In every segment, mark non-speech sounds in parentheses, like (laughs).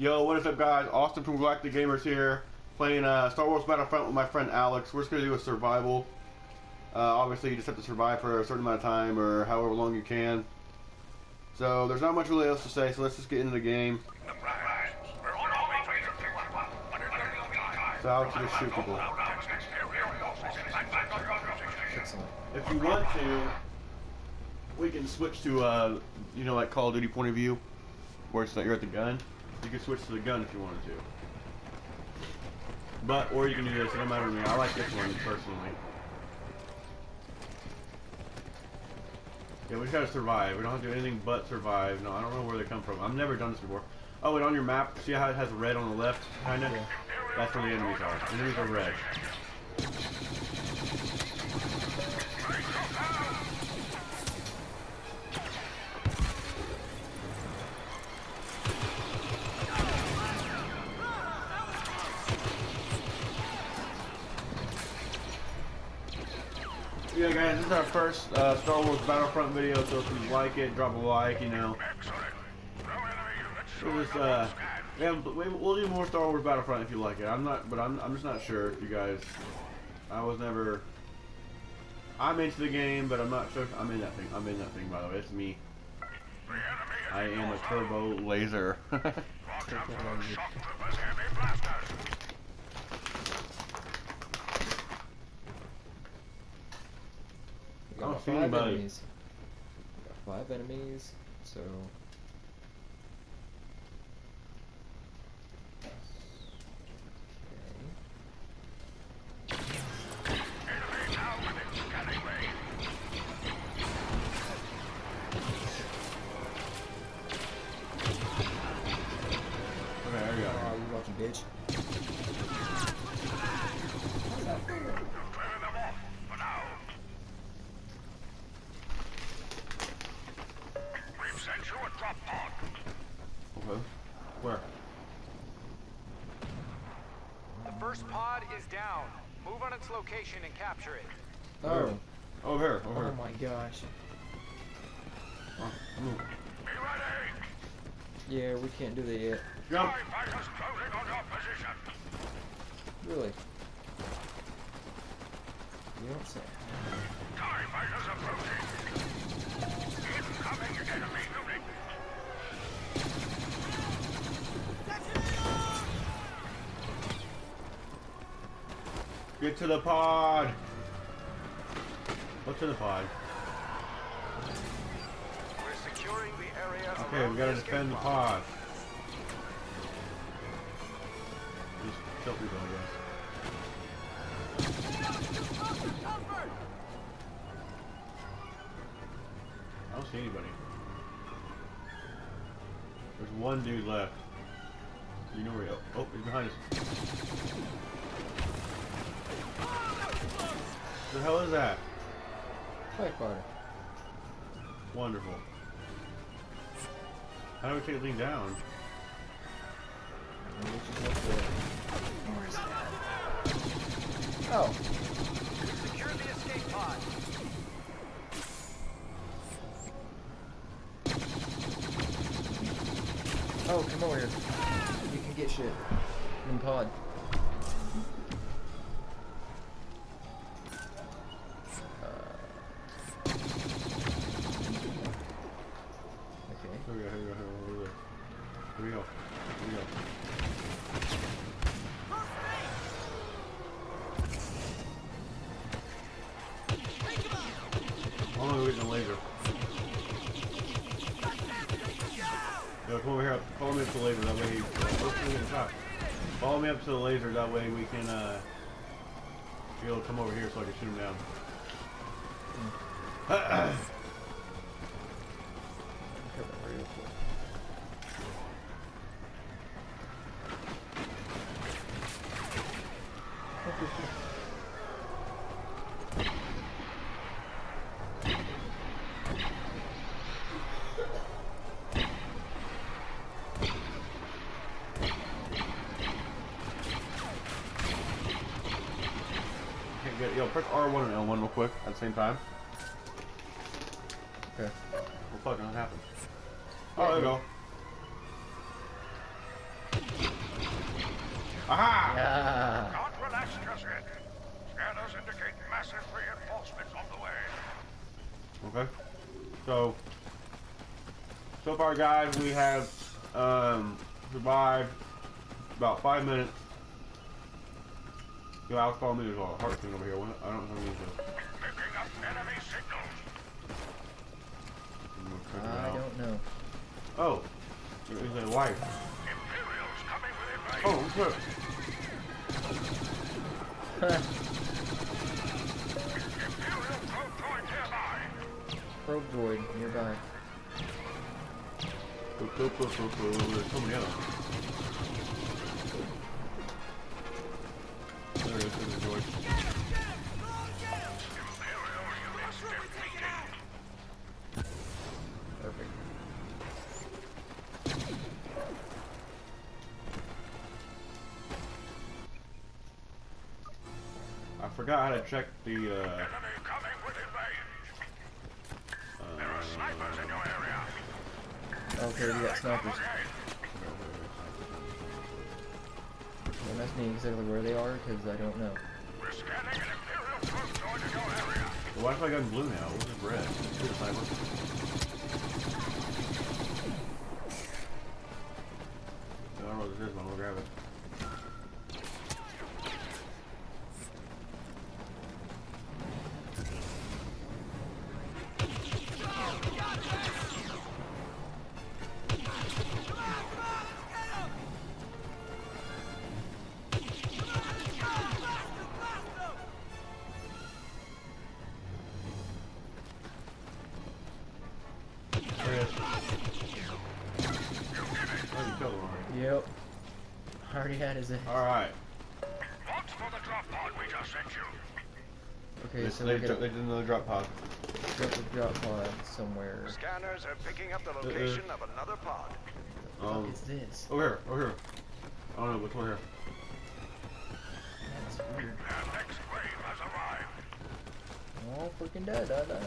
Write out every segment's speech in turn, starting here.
Yo, what is up, guys? Austin from Galactic Gamerz here, playing uh, Star Wars Battlefront with my friend Alex. We're just gonna do a survival. Uh, obviously, you just have to survive for a certain amount of time, or however long you can. So there's not much really else to say. So let's just get into the game. So Alex, just shoot people. If you want to, we can switch to, uh, you know, like Call of Duty point of view, where it's like you're at the gun. You can switch to the gun if you wanted to. But, or you can do this, it don't matter to me. I like this one personally. Yeah, we just gotta survive. We don't have to do anything but survive. No, I don't know where they come from. I've never done this before. Oh, and on your map, see how it has red on the left, kinda? That's where the enemies are. The Enemies are red. First uh, Star Wars Battlefront video, so if you like it, drop a like, you know. We'll uh, yeah, but we- we'll do more Star Wars Battlefront if you like it. I'm not, but I'm, I'm just not sure you guys. I was never. I'm into the game, but I'm not sure. I'm in that thing. I'm in that thing, by the way. It's me. I am a turbo laser. (laughs) I don't see five anybody. enemies. Got five enemies, so. Is down. Move on its location and capture it. Oh, Over here. Over oh here. my gosh. Oh, I'm. Be ready. Yeah, we can't do that yet. Jump. TIE fighters closing on your position. Really? You don't say. TIE fighters approaching. Incoming enemy Get to the pod. What's to the pod? We're securing the area Okay, we gotta defend the pod. Just kill people, I guess. I don't see anybody. There's one dude left. You know where he is? Oh, he's behind us. What the hell is that? Fight fighter. Wonderful. How do we take the thing down? And we just have to- Oh, Secure the escape pod. oh, come over here. You can get shit. In pod. We're laser. Yo, come over here. Follow me up to the laser. That way. Follow me up to the laser. That way, we can uh, be able to come over here so I can shoot him down. (clears throat) Cover real quick. Okay, good. Yo, press R1 and L1 real quick at the same time. Okay. What fucking what happened? Oh, there you go. Aha! Yeah. Don't relax just yet. Scanners indicate massive reinforcements on the way. Okay. So, so far, guys, we have um, survived about five minutes. Yo, Alex, follow me. There's a heart thing over here. What? I don't know what it is. Picking up enemy signals. I'm gonna check it I out. don't know. Oh, there's a light. Imperials coming with. Oh, look. Imperial probe droid nearby. Probe droid nearby. Look, look, look, look, look, look, There's so many of them. There. There's a droid. Forgot how to check the. Uh, Enemy coming within range. There are snipers in your area. Okay, we got snipers. Okay. Don't ask me exactly where they are, because I don't know. We're scanning an Imperial probe droid in your area. why is my gun blue now? What is red? Here's a sniper. I don't know what this is, but I'm gonna grab it. Just sent you. Okay, They, so they, we're gonna they did another drop pod. drop the drop pod somewhere. Scanners are picking up the Uh-uh. location of another pod. What Um, is this? over here, over here. I don't know, what's over here? That's weird. Their next wave has arrived. Oh, freaking dead, that does.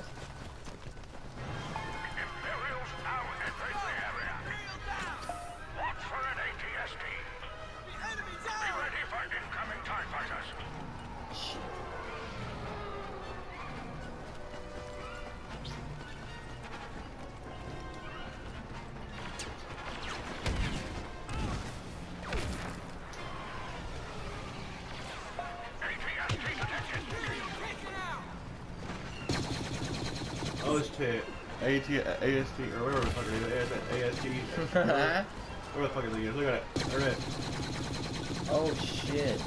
AT, AST, or whatever the fuck it is. AST. whatever the (laughs) fuck it is. Look at it. There it is. oh shit.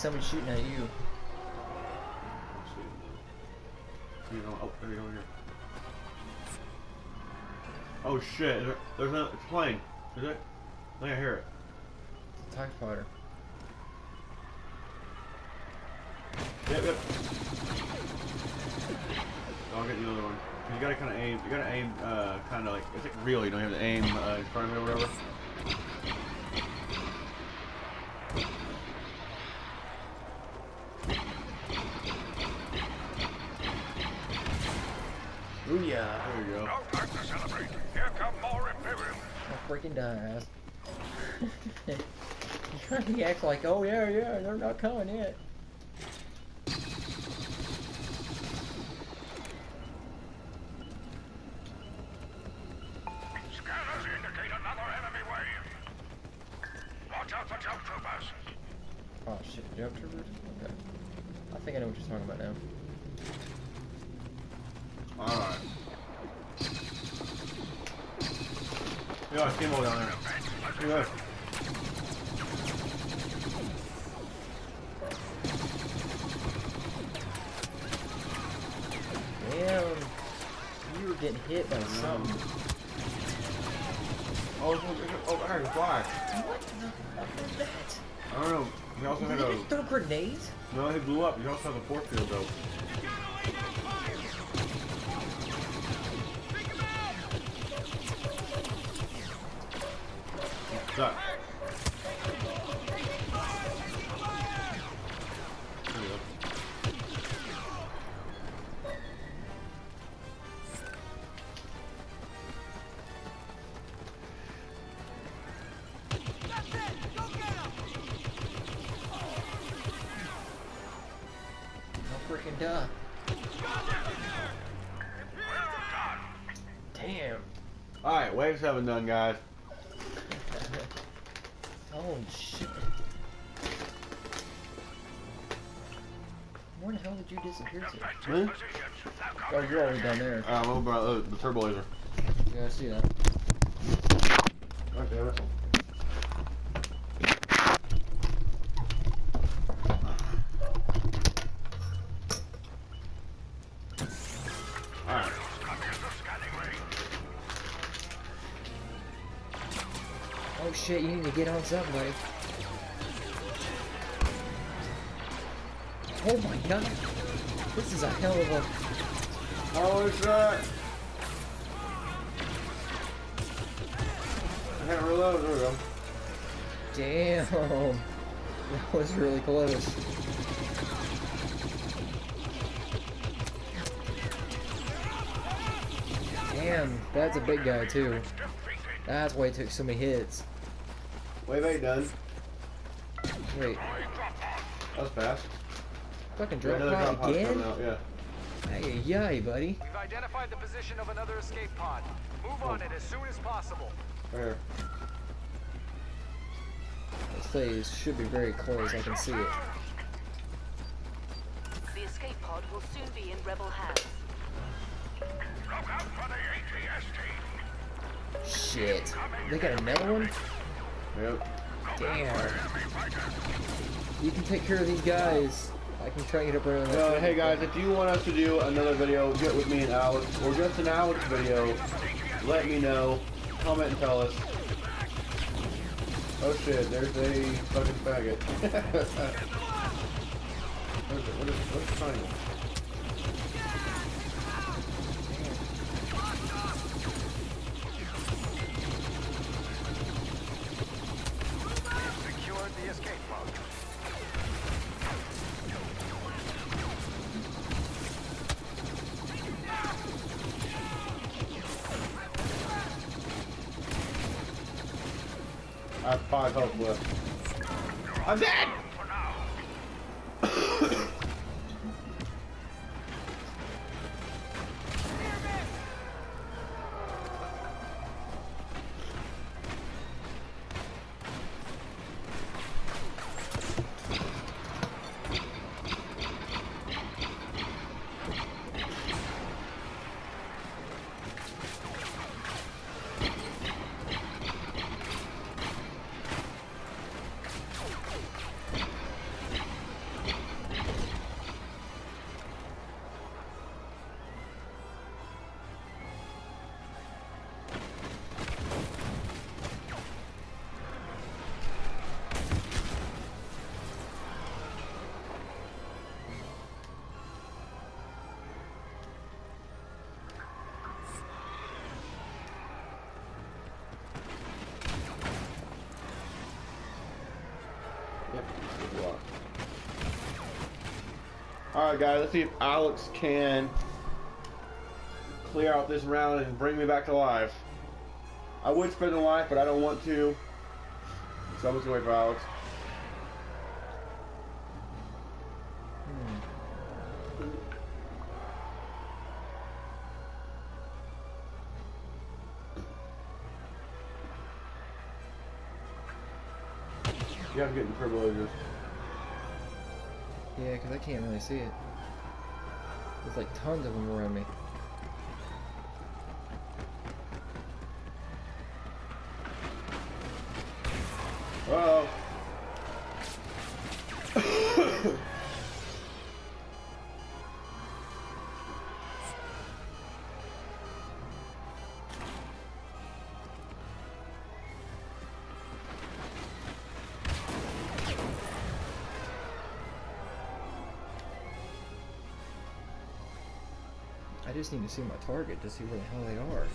Somebody shooting at you. You know, oh, there you go, here. Oh shit, there, there's no, it's playing. Is it? I think I hear it. It's a TIE fighter. Yep, yep. I'll get the other one. You gotta kind of aim. You gotta aim, uh, kind of like it's like real. You don't have to aim uh, in front of it or whatever. Freaking dumbass. (laughs) he acts like, oh yeah, yeah, they're not coming yet. Scanners indicate another enemy wave. Watch out for jump troopers. Oh shit, jump troopers? Okay. I think I know what you're talking about now. All right. Yeah, I see him all down there. Look at that. Damn. You were getting hit by something. Oh, it's, oh, I heard a fly. What the fuck was that? I don't know. He also Did had a. throw grenades? No, he blew up. He also has a force field though. Done, guys. (laughs) Oh shit. Where the hell did you disappear to? Me? Oh, you're already down there. Uh, about uh, the turbo laser? Yeah, I see that. God damn it. Shit, you need to get on something, buddy. Oh my god. This is a hell of a... Holy shit! I can't reload. There we go. Damn. That was really close. Damn, that's a big guy too. That's why he took so many hits. Wave eight done. Wait, That was fast. fucking drop Another pod again? coming out, Yeah. Hey, yay, buddy. We've identified the position of another escape pod. Move on it as soon as possible. Right here. This phase should be very close, I can see it. The escape pod will soon be in rebel hands. Look out for the ATST. Shit. They got another one? Yep. Damn. You can take care of these guys. I can try and get up around that. Uh, hey guys, if you want us to do another video, get with me and Alex, or just an Alex video, let me know. Comment and tell us. Oh shit, there's a fucking faggot. (laughs) what is it? What is it? What's the triangle? Yep. Alright guys, let's see if Alex can clear out this round and bring me back to life. I would spend the life, but I don't want to. So I'm just gonna wait for Alex. Hmm. You have to get in privileges. Yeah, because I can't really see it. There's like tons of them around me. just need to see my target to see where the hell they are.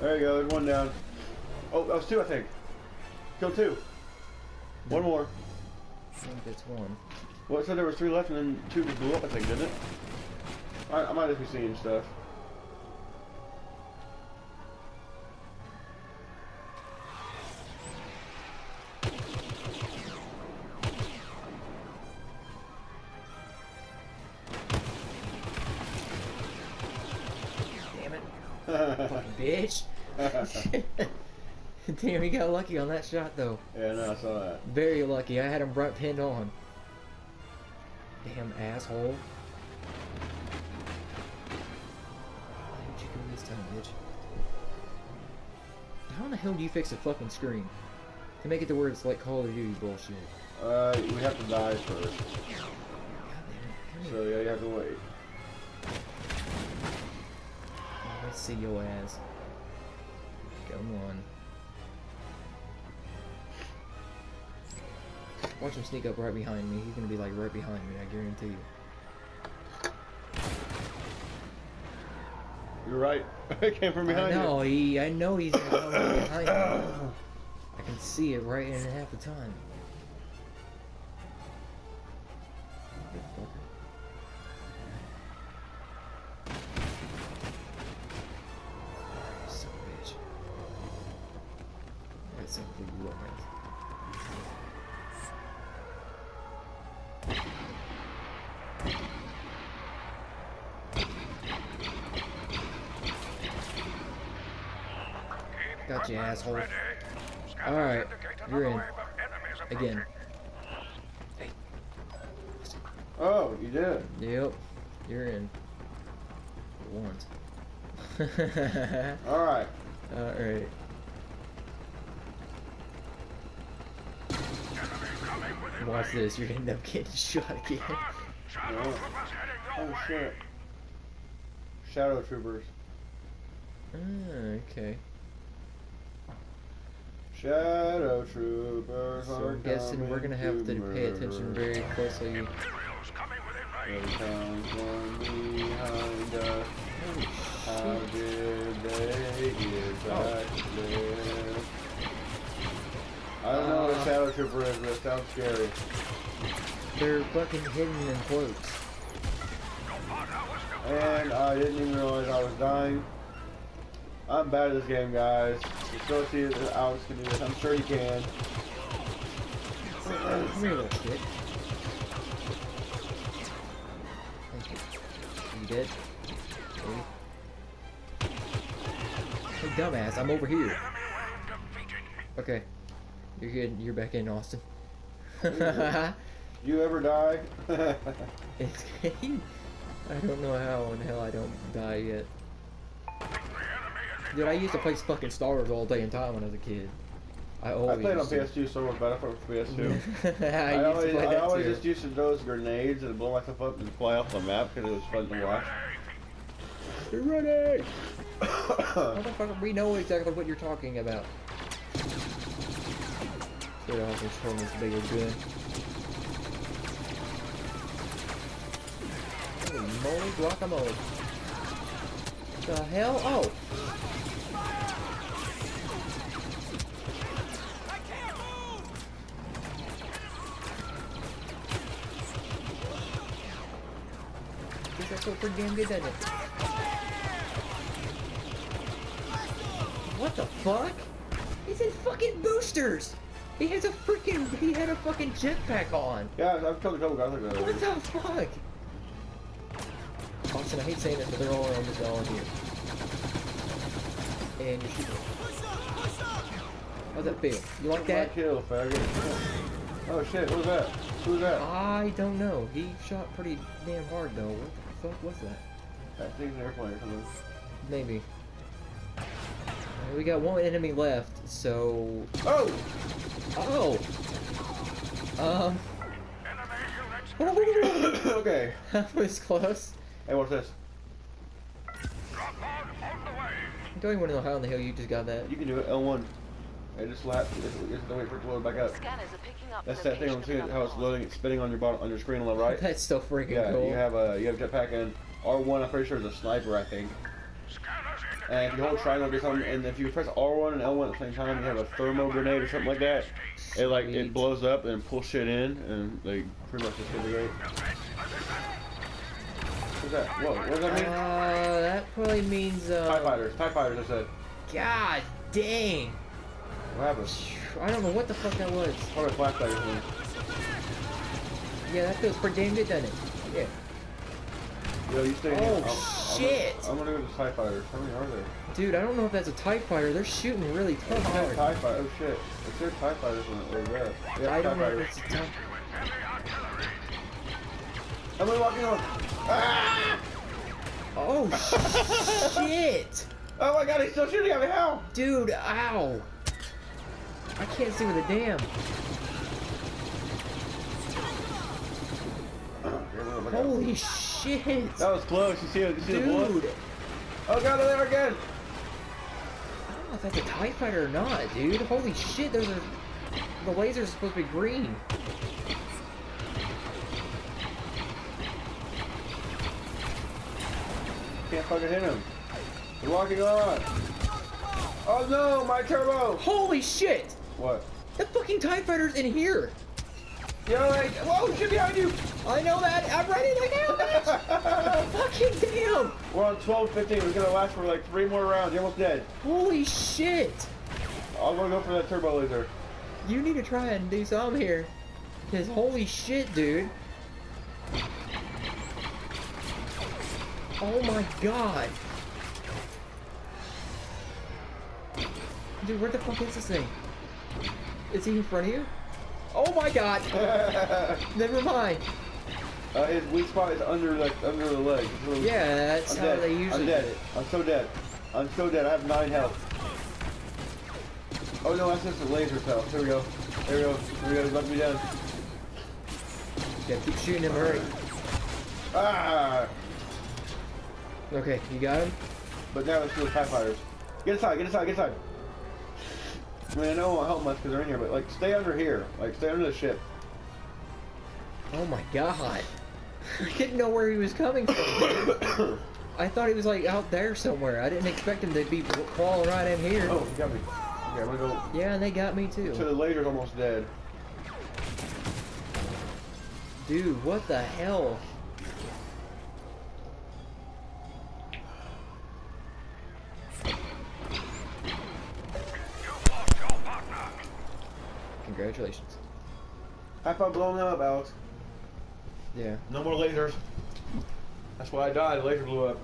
There you go, there's one down. Oh, that was two, I think. Kill two. One more. I think that's one. Well, it said there was three left, and then two blew up. I think, didn't it? I, I might just be seeing stuff. Lucky on that shot though. yeah, no, I saw that. Very lucky. I had him right pinned on. Damn asshole. Why did you go this time, bitch? How in the hell do you fix a fucking screen? To make it to where it's like Call of Duty bullshit. Uh, we have to die first. It. So yeah, you have to wait. Oh, let's see your ass. Come on. Watch him sneak up right behind me. He's gonna be like right behind me, I guarantee you. You're right. (laughs) it came from behind I know, you. he I know he's gonna come right behind me. (coughs) I can see it right in half the time. Asshole. Alright, you're in. wave of enemies Again. approaching. Oh, you did. Yep, you're in. For once. All right. (laughs) Alright. Watch this, you're gonna end up getting (laughs) shot again. (laughs) Shadow Yeah. troopers Oh shit. Shadow troopers. Ah, okay. Shadow troopers So I'm guessing we're gonna have to coming pay attention very closely. Imperials coming within range. behind us. How did they get Oh. back there? I don't know what a Uh. shadow trooper is, but it sounds scary. They're fucking hidden in cloaks. And I didn't even realize I was dying. I'm bad at this game, guys. You still see that Alex can do this. I'm sure he can. Come here, little shit. Thank you. You dead? Hey. Dumbass, I'm over here. Enemy wave defeated. Okay. You're good. You're back in, Austin. You ever die? (laughs) (laughs) I don't know how in hell I don't die yet. The enemy is Dude, I used to play fucking Star Wars all day and time when I was a kid. I always. I played on used to. PS2 Star Wars better for PS2. (laughs) I, I, used always, to play I that always too. just used to throw grenades and blow myself up and fly off the map because it was fun to watch. You're ready! (coughs) Motherfucker, we know exactly what you're talking about. Should have also shown this bigger gun. Holy moly, guacamole. The hell? Oh! This is so pretty damn good, doesn't it? What the fuck? He's in fucking boosters! He has a freaking, he had a fucking jetpack on! Yeah, I've killed a couple guys like that. What the fuck? Austin, I hate saying this, but they're all around this all here. And you're shooting. How's that feel? You like that? kill, faggot. Oh shit, who's that? Who's that? I don't know. He shot pretty damn hard though. What the fuck was that? That thing's an airplane or something. Maybe. We got one enemy left, so... Oh! Oh! Um... (coughs) okay. (coughs) that was close. Hey, what's this? Drop pod on the way. I don't even know how in the hell you just got that. You can do it. L1. Hey, just slap. Just, just don't wait for it to load back up. Scanners are picking up That's that thing I'm seeing how it's loading, it's spinning on your bottom, on your screen on the right. (laughs) That's so freaking Yeah, cool. you have a you have a jetpack and R1. I'm pretty sure is a sniper. I think. And if you hold triangle or something, and if you press R1 and L1 at the same time, you have a thermo grenade or something like that. It like Sweet. it blows up and pulls shit in, and like pretty much disintegrate. That? Whoa, what does that Uh, that probably means, TIE uh... fighters, TIE fighters, I said. God dang. What happened? I don't know what the fuck that was. Probably flashlight or something. Yeah, that feels pretty damn good, doesn't it? Yeah. Yo, you stay Oh, here. I'm shit. gonna- I'm gonna go to TIE fighters. How many are there? Dude, I don't know if that's a TIE fighter. They're shooting really tough Oh, hard. TIE fighter. Oh shit. It said TIE fighters when it. Yeah, I TIE don't know if it's a TIE... How many walking on? Ah! Oh, shit! (laughs) Oh my god, he's still shooting at me. How? Dude, ow! I can't see with a damn. Holy shit! That was close. You see? You see the blood? Dude! Oh god, they're there again. I don't know if that's a TIE fighter or not, dude. Holy shit, those are... The lasers are supposed to be green. Can't fucking hit him. Walking on. Oh no, my turbo. Holy shit! What? The fucking TIE fighter's in here! Yo, like, whoa, shit behind you. I know that! I'm ready right now, bitch! (laughs) fucking damn! We're on 12, 15. We're gonna last for like three more rounds. You're almost dead. Holy shit! I'm gonna go for that turbo laser. You need to try and do some here. Cause holy shit, dude. Oh my god. Dude, where the fuck is this thing? Is he in front of you? Oh my god! (laughs) Never mind. Uh, his weak spot is under like under the leg. Really- Yeah, that's I'm how dead. they usually I'm dead. it. I'm so dead. I'm so dead. I have nine health. Oh no, that's just a laser cell. Here we go. Here we go. Here we go. About to be. Yeah, keep shooting him, hurry. Ah! Okay, you got him? But now do the TIE fighters. Get inside. Get inside. Get inside. I mean, I know it won't help much because they're in here, but like, stay under here. Like, stay under the ship. Oh my god. (laughs) I didn't know where he was coming from. (coughs) I thought he was like out there somewhere. I didn't expect him to be crawling right in here. Oh, he got me. Okay, I'm gonna go. Yeah, and they got me too. So the laser's almost dead. Dude, what the hell? Congratulations. High five blowing them up, Alex. Yeah. No more lasers. That's why I died. The laser blew up.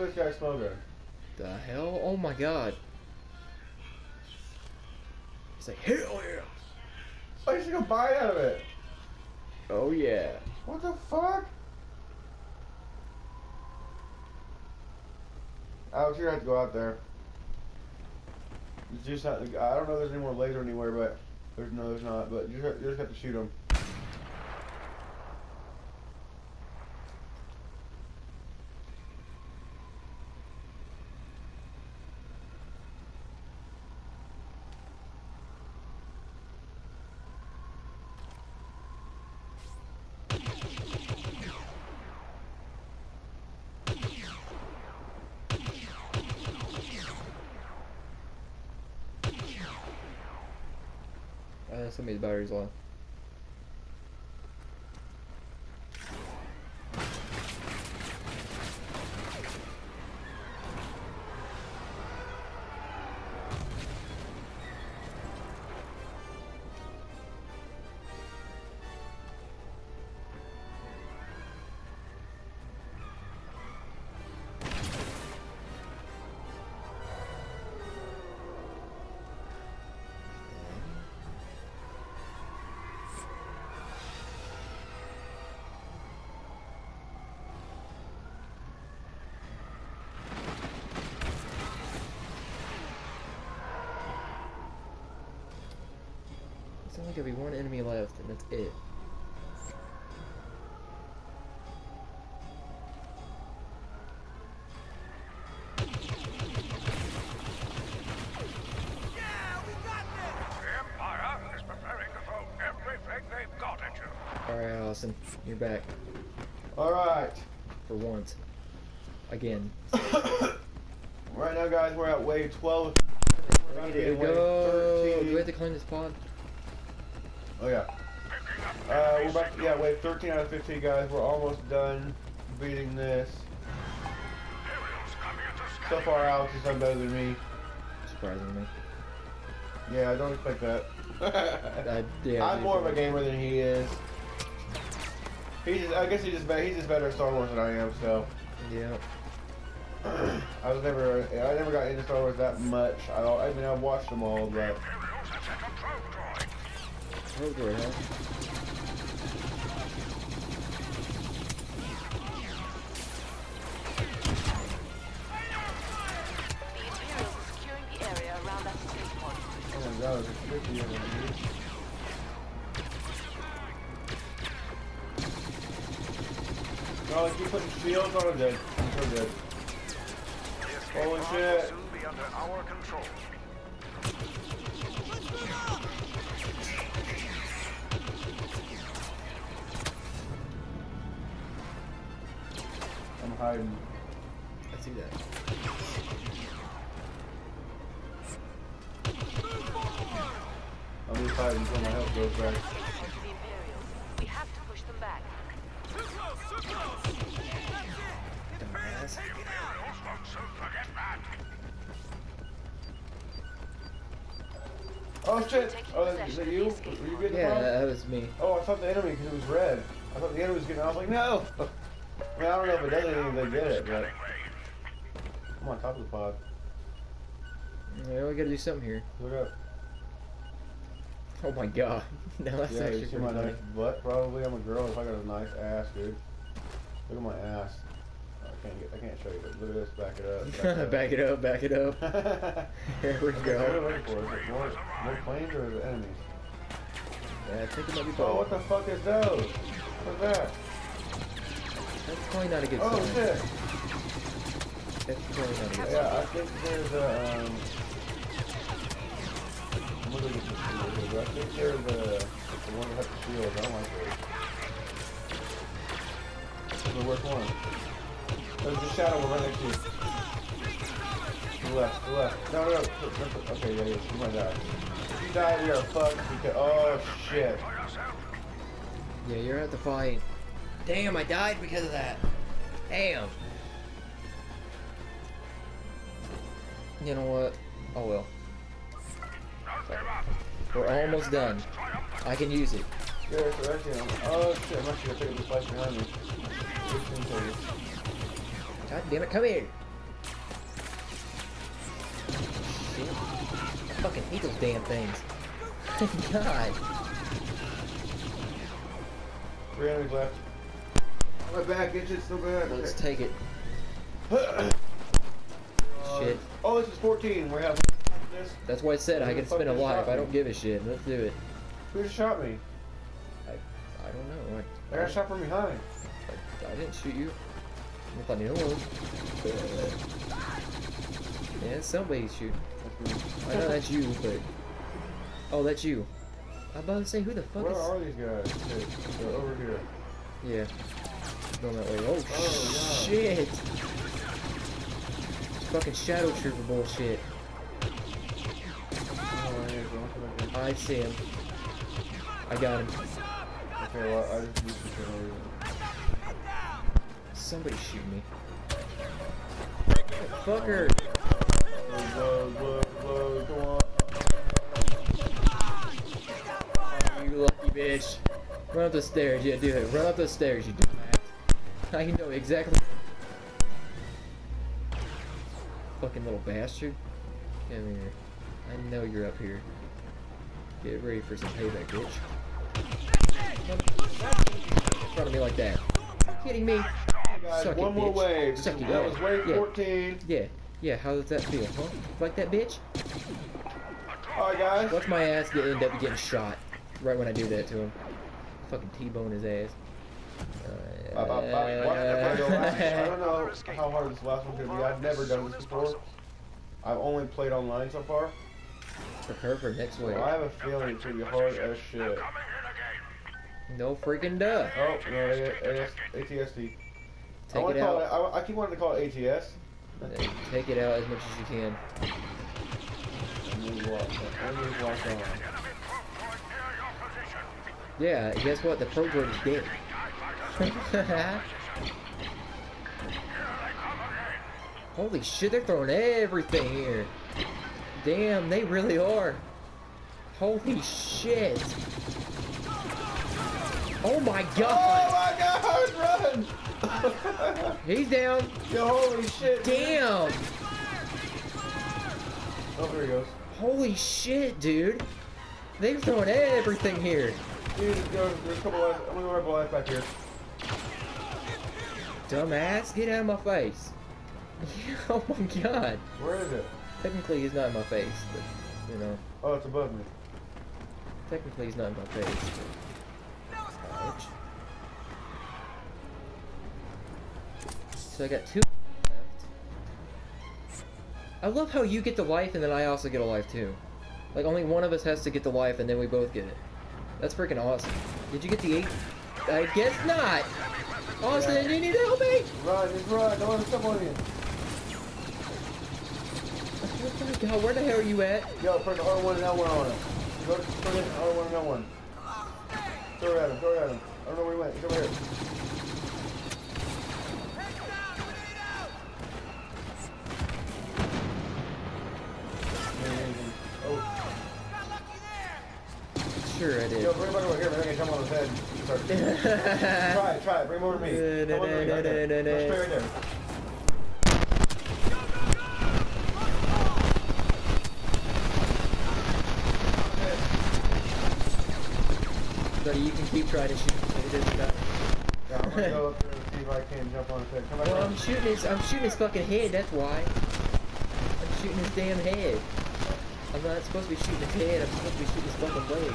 Look at this guy smoking. The hell? Oh my god. He's like, hell yeah. Oh, you should go buy out of it. Oh yeah. What the fuck? Alex, you're gonna have to go out there. Just I don't know if there's any more laser anywhere, but there's no, there's not. But you just, you just have to shoot them. Uh, somebody's batteries low. Only gonna be one enemy left, and that's it. The Empire is preparing to throw everything they've got at you. Alright, Allison, you're back All right. for once. Again. (coughs) Right now, guys, we're at wave 12. We're about to be Here we wave go. 13. Do we have to clean this pod? Oh yeah. Uh, we're about to, yeah, wave 13 out of 15, guys. We're almost done beating this. Imperials coming into So far, Alex has done better than me. Surprisingly. Yeah, I don't expect that. (laughs) I, yeah, I'm more of a gamer than he is. He's just, I guess he's just he's just better at Star Wars than I am. So Yeah. (clears throat) I was never I never got into Star Wars that much. I I mean I've watched them all, but oh my god, it's 50 of them. dude. I keep putting shields on. I'm. I see that. I'm hiding until my health goes back. Escape pod to the Imperials. We have to push them back. Imperials won't soon forget that. Oh shit! Oh, is that you? Were you getting Yeah, that was me. Oh, I thought the enemy because it was red. I thought the enemy was getting. I was like, no. (laughs) I mean, I don't know if it does anything if they get it, but I'm on top of the pod. Yeah, we gotta do something here. Look up. Oh my god. (laughs) no, that's yeah, actually you see my nice butt? Probably. I'm a girl. If I got a nice ass, dude. Look at my ass. Oh, I can't get. I can't show you, but look at this. Back it up. back it (laughs) up, back it up. up. (laughs) Here we What are go. looking for? Is it more, more planes or is it enemies? Yeah, I think it might be Oh, what the fuck is those? What's that? That's probably not a good Oh sign. shit! A. Yeah, I think there's a. Um, I'm gonna at the shield. I think there's a. The one that has the shield. I don't like those. So which one? There's a shadow one right next to you. To the left, to the left. No, no, no. Okay, yeah, yeah. You might die. If you die, we are fucked because. Oh shit. Yeah, you're at the fight. Damn, I died because of that. Damn. You know what? Oh well. We're almost done. I can use it. Yeah, it's right here. Oh shit, I must have taken this flash behind me. God damn it, come here. Shit. I fucking hate those damn things. (laughs) God. Three enemies left. My back itches so bad. Let's take it. (laughs) Shit. Oh, this is 14. We have this. That's why I said I can fuck spin a just life. I don't give a shit. Let's do it. Who just shot me? I, I don't know. I I, got shot from behind. I, I didn't shoot you. If I knew it was. Yeah, somebody's shooting. I know that's you, but. Oh, that's you. I'm about to say, who the fuck Where is. are these guys? Okay, They're over here. Yeah. Going that way. Oh, Oh, shit! Fucking shadow trooper bullshit. Oh, there he is. Don't come back I see him. I got him. Okay, well, I just used the for no reason. Somebody shoot me. Fucker! On. You lucky bitch. Run up the stairs. Yeah, do it. Run up the stairs, you dumbass. I know exactly. Little bastard. Come here. I know you're up here. Get ready for some payback, bitch. Come in front of me like that. Kidding me? Guys, Suck it, one more bitch. wave. Suck it, that was wave Yeah. 14. Yeah, yeah, how does that feel, huh? Like that bitch? Alright, guys. Watch my ass get, end up getting shot. Right when I do that to him. Fucking T-bone his ass. Uh, Bop, bop, bop. What? I don't know- (laughs) I don't know how hard this last one's gonna be. I've never done this before. I've only played online so far. Prepare for next week. So I have a feeling it's gonna be hard as shit. Coming in again. No freaking duh. Oh, no, A- ATSD. Take wanna it call out. it, I, I keep wanting to call it ATS. Take it out as much as you can. And move lock, and move lock on. Enemy troop point near your position. Yeah, guess what? The probe droid is dead. (laughs) Holy shit, they're throwing everything here. Damn, they really are. Holy shit. Oh my god! Oh my god, run! (laughs) He's down. Yo, holy shit. dude. Damn! Oh, there he goes. Holy shit, dude. They're throwing everything here. Dude, there's, there's a couple of, I'm gonna go right below back here. Dumbass, get out of my face. (laughs) oh my god. Where is it? Technically, he's not in my face, but, you know, Oh, it's above me. technically he's not in my face. But... Ouch. So I got two left. I love how you get the life and then I also get a life too. Like only one of us has to get the life and then we both get it. That's freaking awesome. Did you get the eight? I guess not. Austin, you need to help me. Run, just run. Don't let him step on you. Oh my god, where the hell are you at? Yo, put the R1 and L1 on him. Go put in R1 and L1. Throw it at him, throw it at him. I don't know where he went. He's over here. Oh, Sure I did. yo, bring him back over here. Maybe I can jump on his head. Start- try it, try it. Bring over to me. Come over to. Right there. Go straight right. Buddy, you can keep trying to shoot. It doesn't matter. Yeah, I'm gonna go up there and see if I can jump on head. Come Well. I'm shooting his. I'm shooting his fucking head. That's why. I'm shooting his damn head. I'm not supposed to be shooting his head. I'm supposed to be shooting his fucking leg.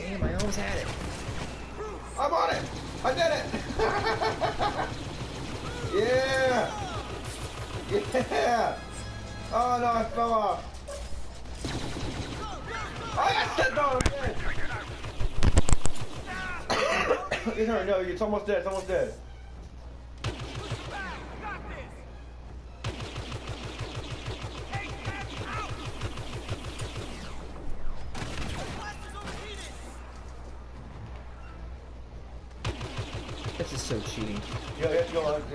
Damn, I almost had it. I'm on it! I did it! (laughs) yeah! Yeah! Oh no, I fell off. I got again! it's hurt, no, it's almost dead, it's almost dead.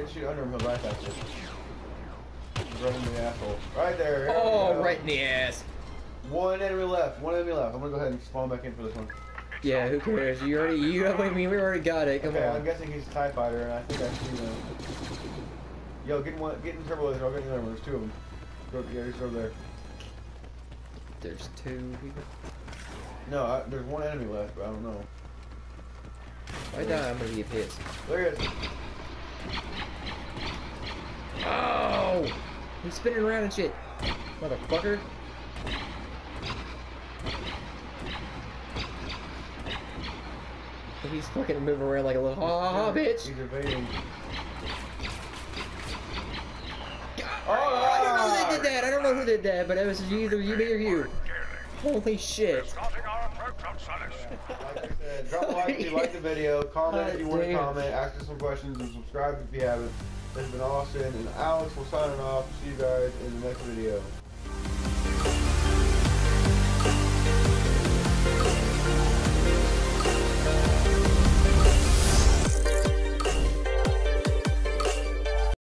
On, you shoot under he'll die faster. Run into the asshole. Right there. here we Oh, right in the ass. One enemy left, one enemy left. I'm gonna go ahead and spawn back in for this one. Yeah, who cares? You already. You. I mean, we already got it. Come okay, I'm guessing he's a TIE fighter, and I think I see him. Yo, get one, get in turbo laser. I'll get another one. There's two of them. Go, yeah, he's over there. There's two people. No, I, there's one enemy left, but I don't know. If I die, I'm gonna get pissed. There he is. Oh! He's spinning around and shit. Motherfucker. He's fucking moving around like a little ha ha ha bitch. He's evading. Oh, I don't know who did that. I don't know who did that, but it was either you, me, or you. Holy shit. Starting our approach on Sullust. Like I said, drop a like if you like the video, comment if you want to (laughs) comment, ask us some questions, and subscribe if you haven't. Has been Austin and Alex. We're signing off. See you guys in the next video.